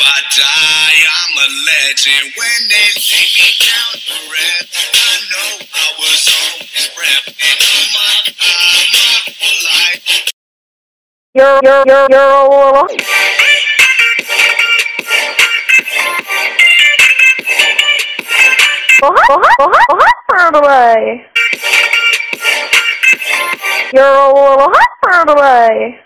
I die, I'm a legend. When they lay me rest, I know I was on oh my life. You're, you're a little. Well, hi, well, hi, well, hi, away. You're a little hot much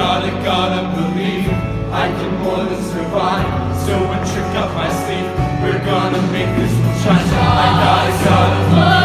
gotta, gotta believe I can more than survive. So when you up my sleeve, we're gonna make this one shine. I gotta, gotta love.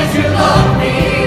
if you love me.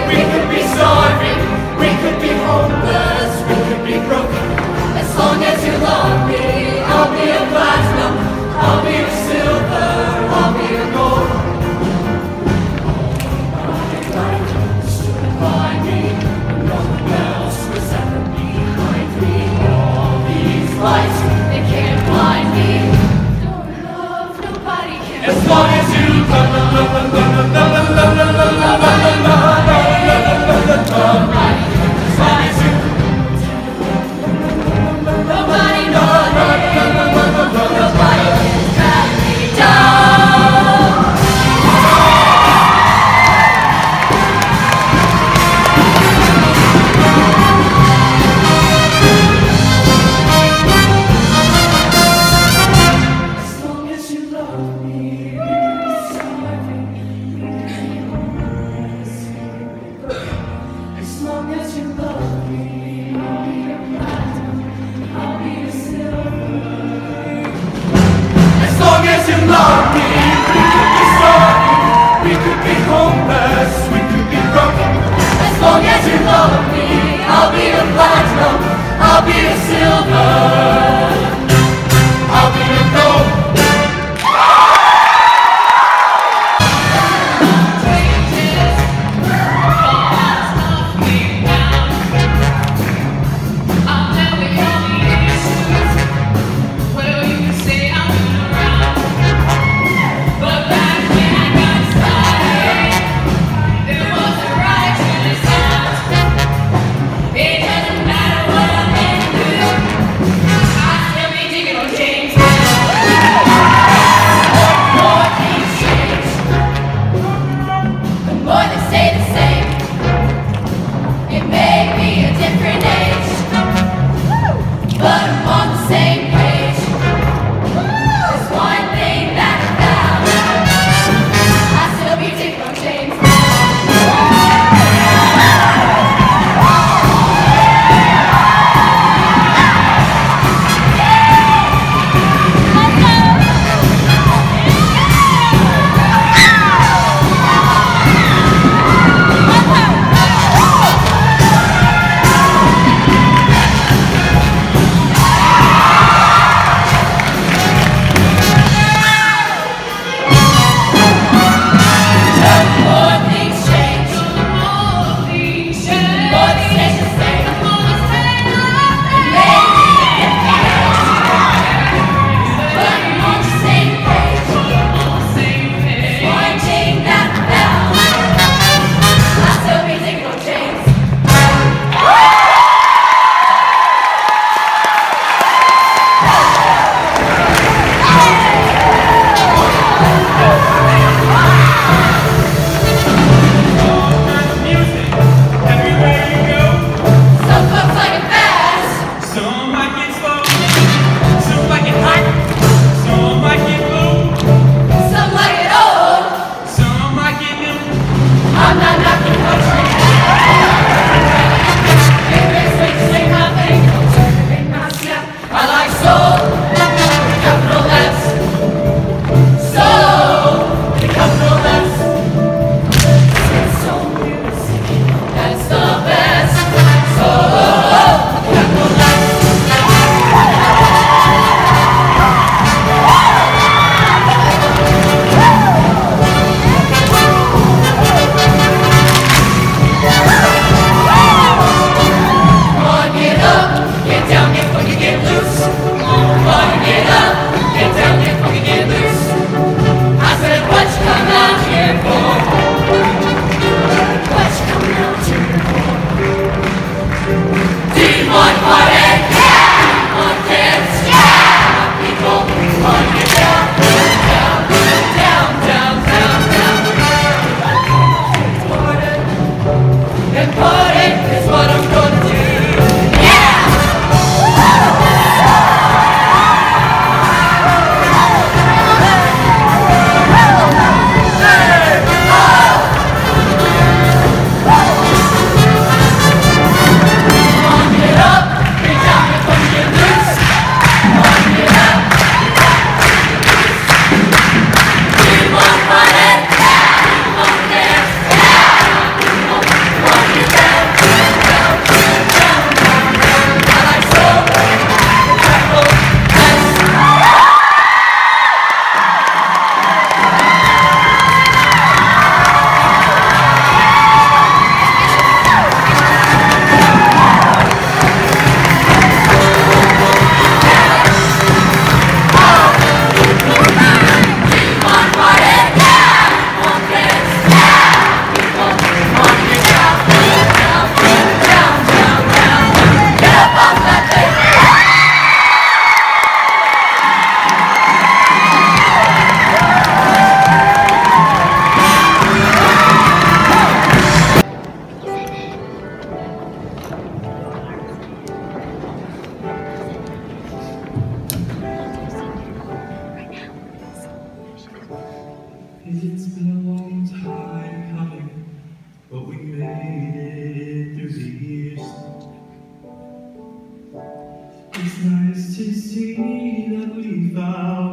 se siga do rival.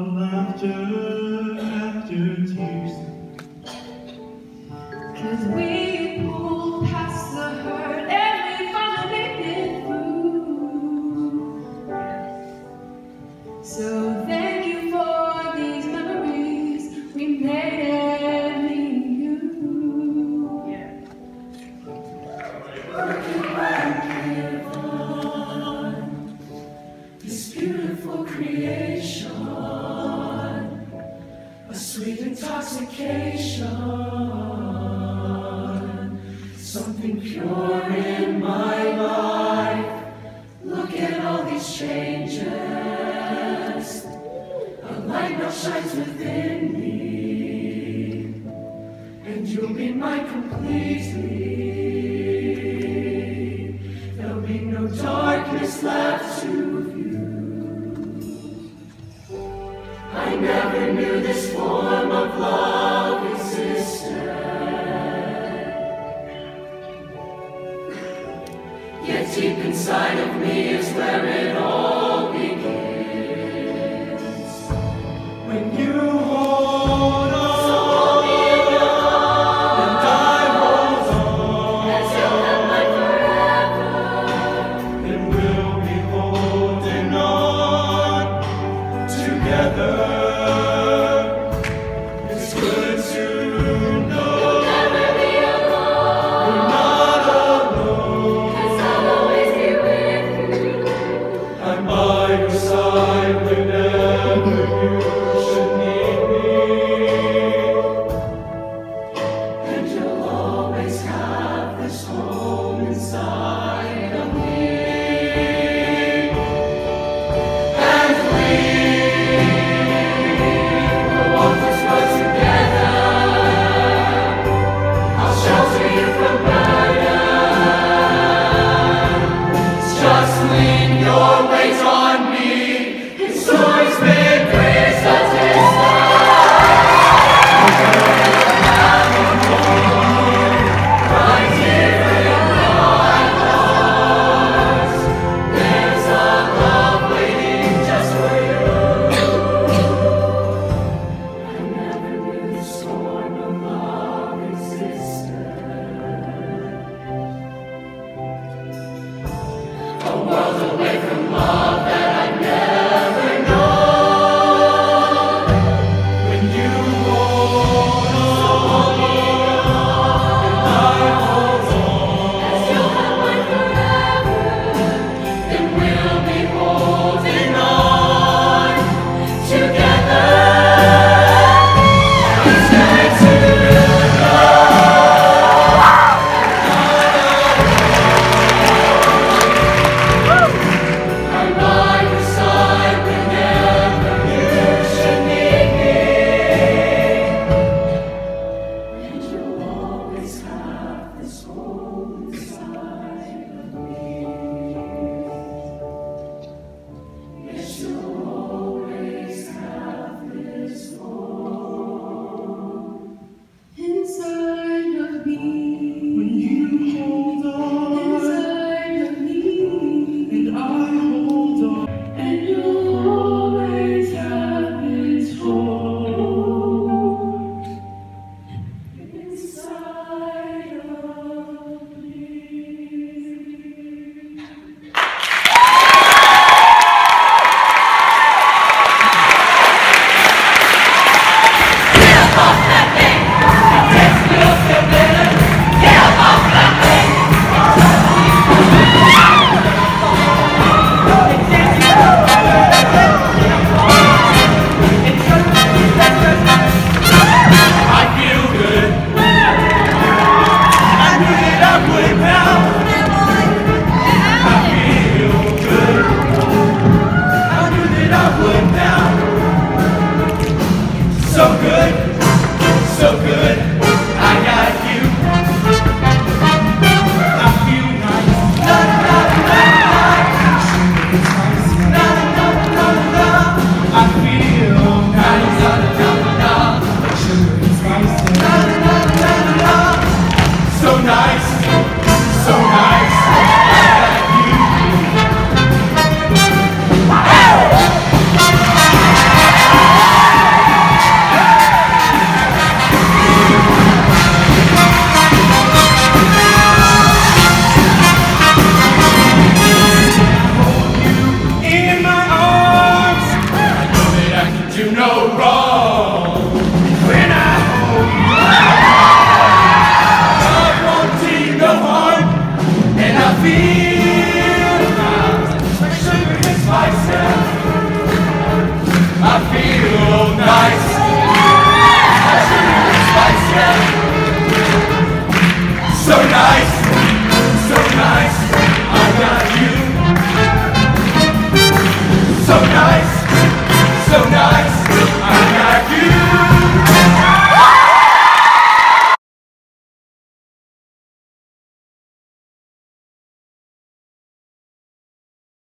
Sweet intoxication, something pure in my life. Look at all these changes. A light now shines within me, and you'll be mine completely. There'll be no darkness left. inside of me is where no wrong.